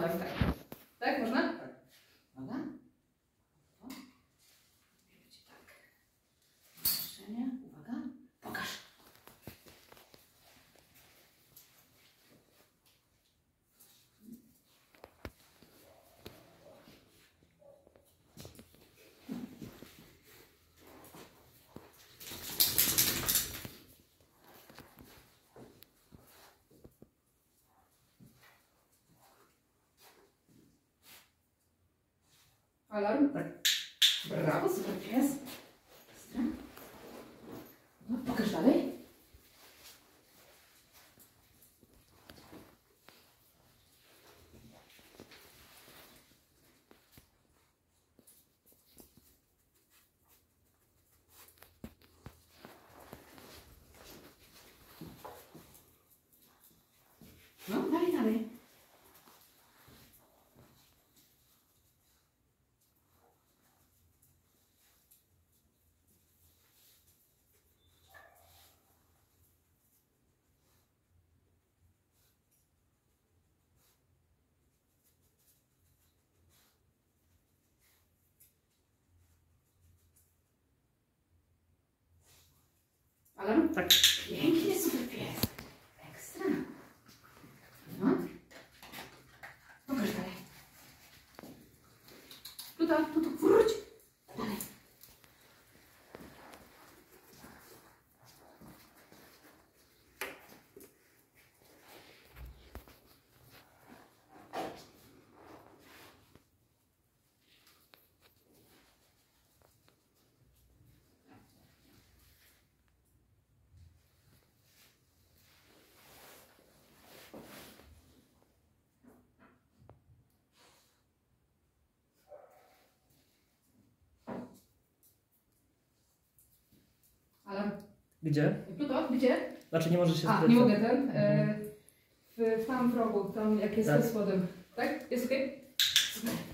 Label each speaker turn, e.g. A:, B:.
A: perfect. Falaram bravos, bravos. Pokaż não não dalej, dalej. Mogę?
B: Tak.
A: Pięknie sobie pies. Ekstra. No. Pokaż dalej. Tutaj, tutaj, wróć.
B: Gdzie?
A: Pluto, gdzie?
B: Znaczy nie możesz się
A: A, nie mogę ten. Tak? E, mhm. w, w tam tam jak jest
B: tak.
A: słodem. Tak? Jest okej? Okay?